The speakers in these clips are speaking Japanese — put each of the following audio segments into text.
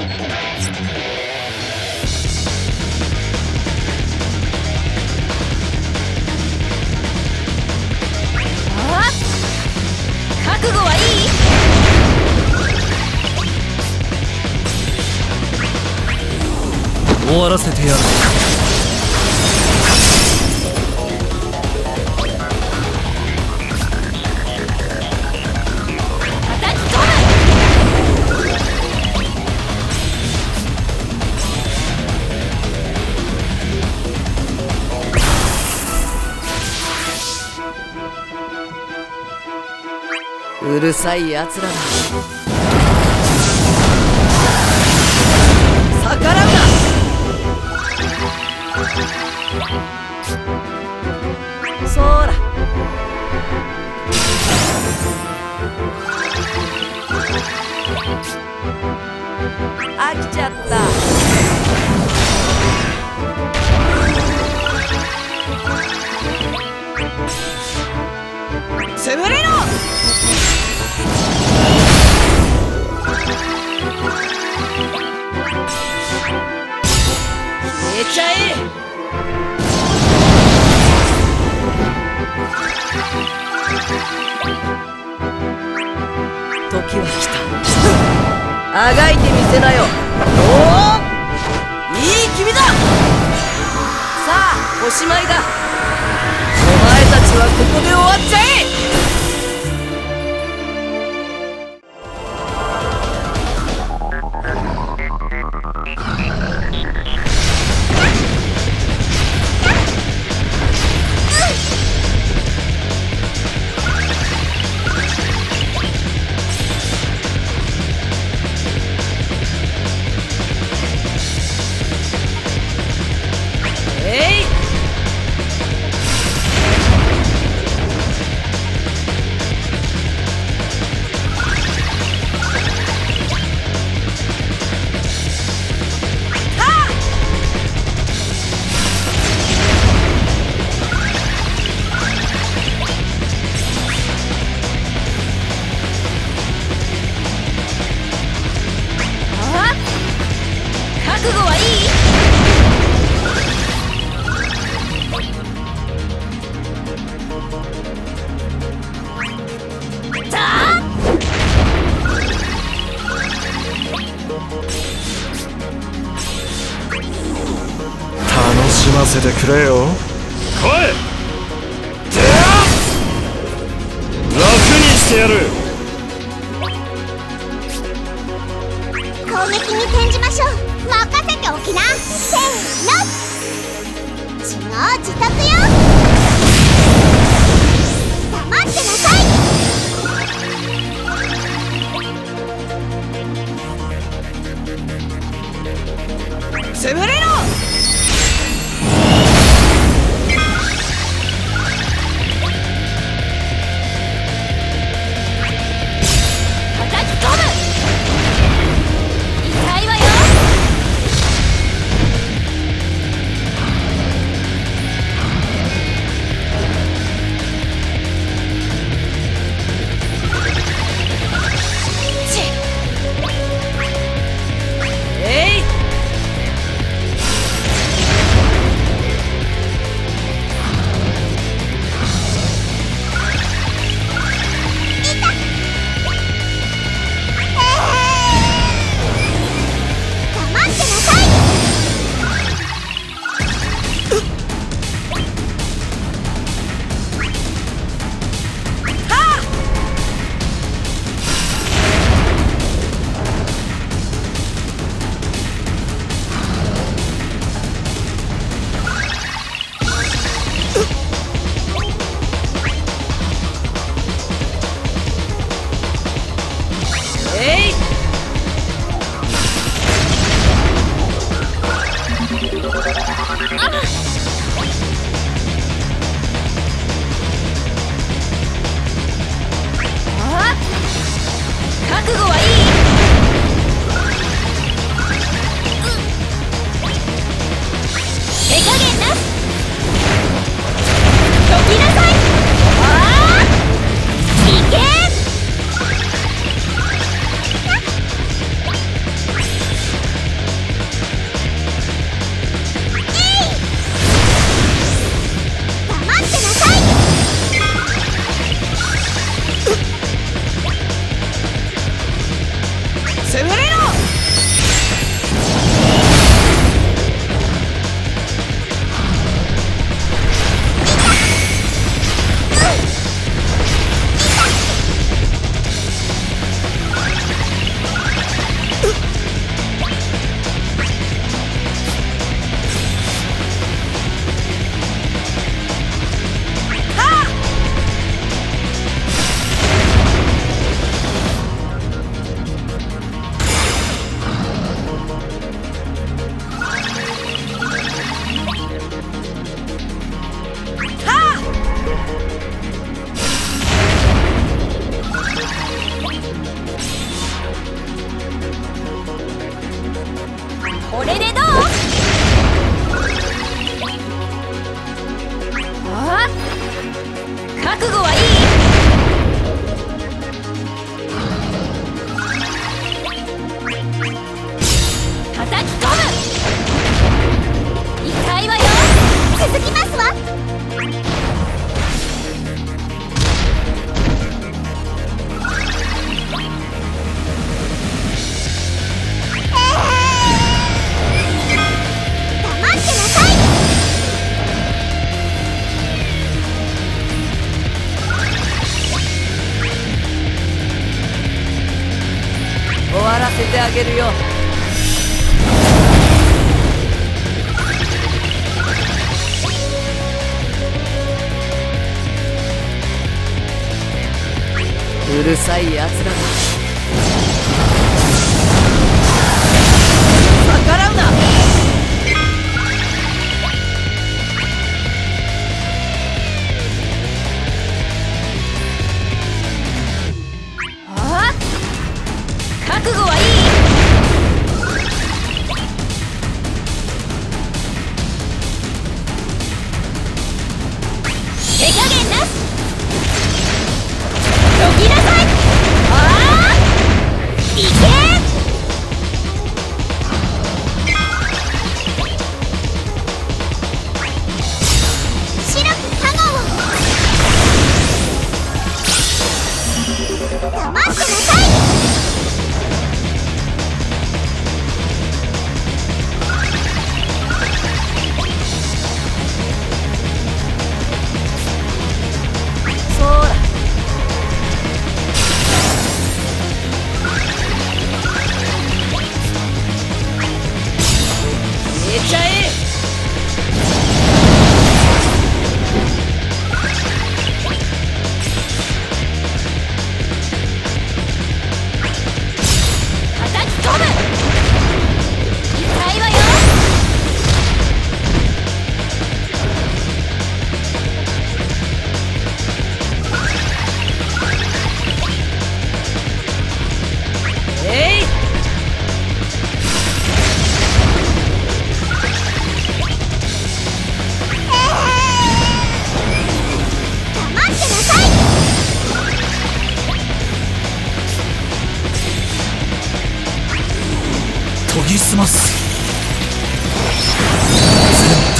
あ覚悟はいい終わらせてやる。うるさいやつらだ。逆らうな。そら飽きちゃった。セブリノ消えちゃえ時は来た。あがいてみせなよ。おおいい君だ！さあおしまいだ。お前たちはここで終わっちゃげるよ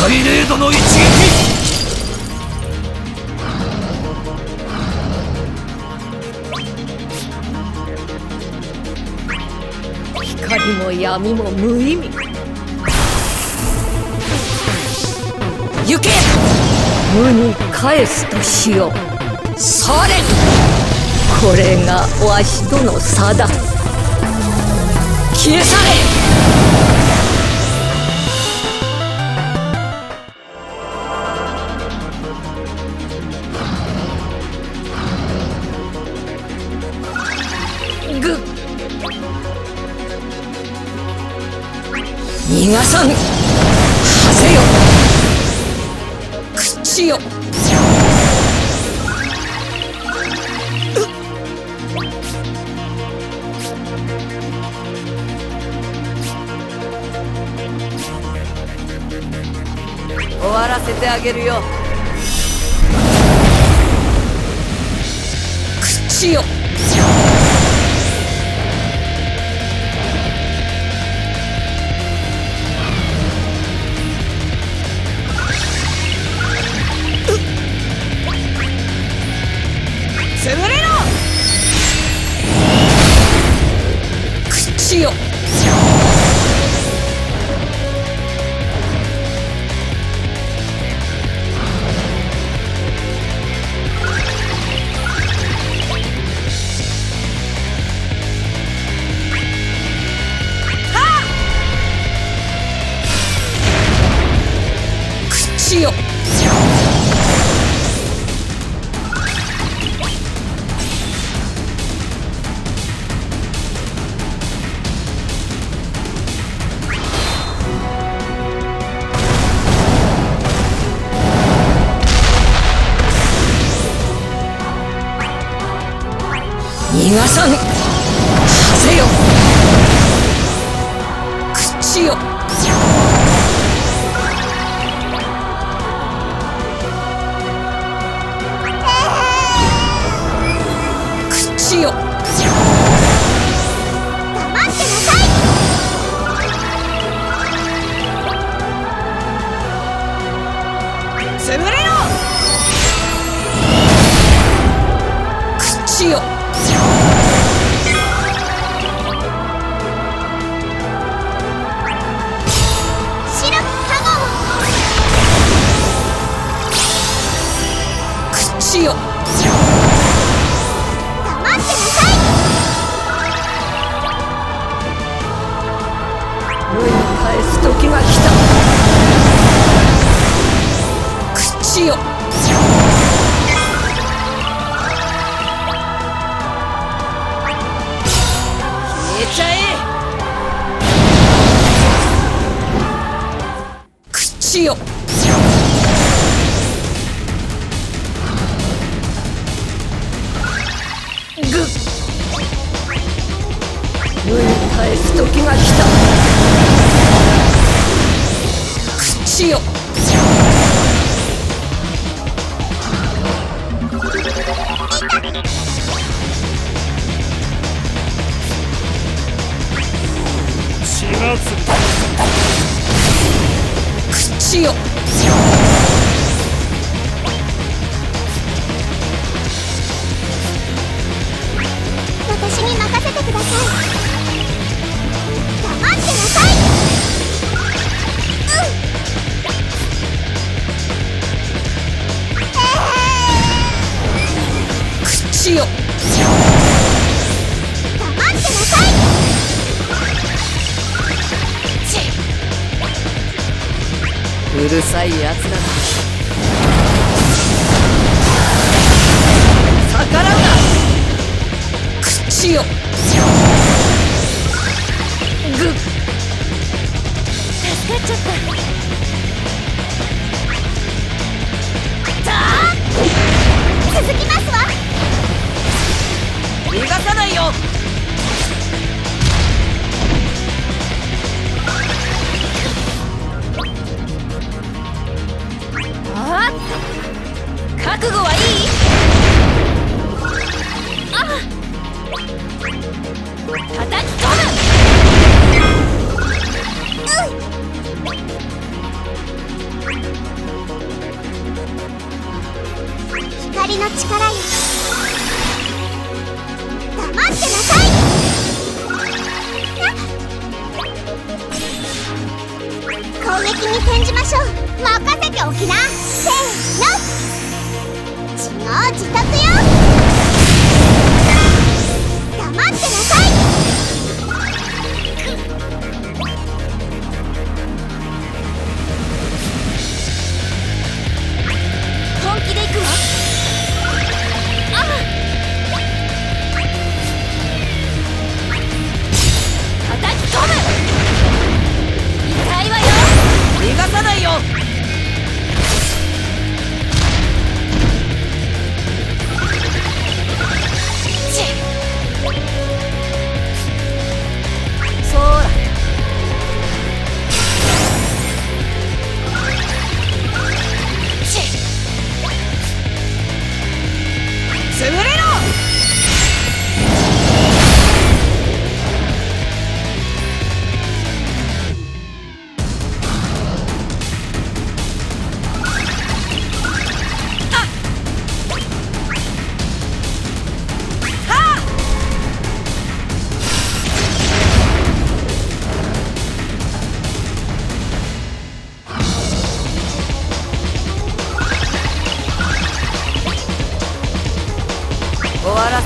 絶対レードの一撃光も闇も無意味。行け。無に返すとしよう。されこれがわしとの差だ。消え去れ逃がさぬはせよ。口よ終わらせてあげるよ。口よ口よよ。消えちゃえ。口よ。ぐっ世に返す時が来た。口よ。口よ私に任せてください。黙っうるさいやつだな。逆らうな。口よぐっ助かっちゃった。続きますわ。逃がさないよ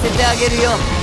せてあげるよ。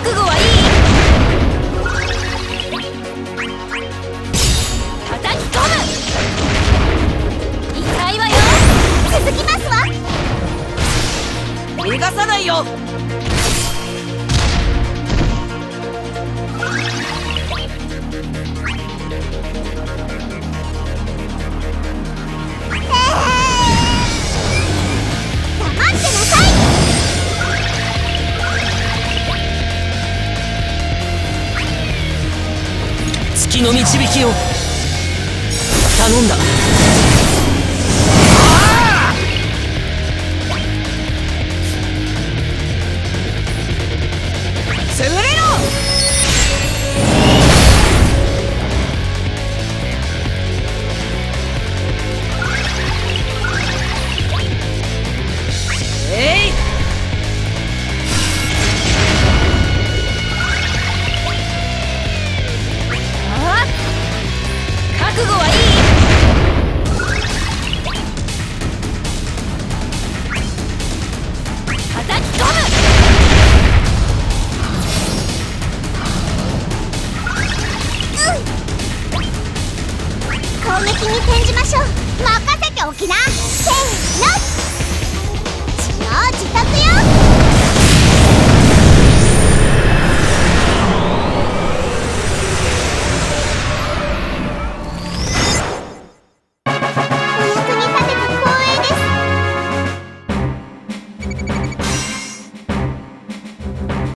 覚悟はいい。導きを頼んだ。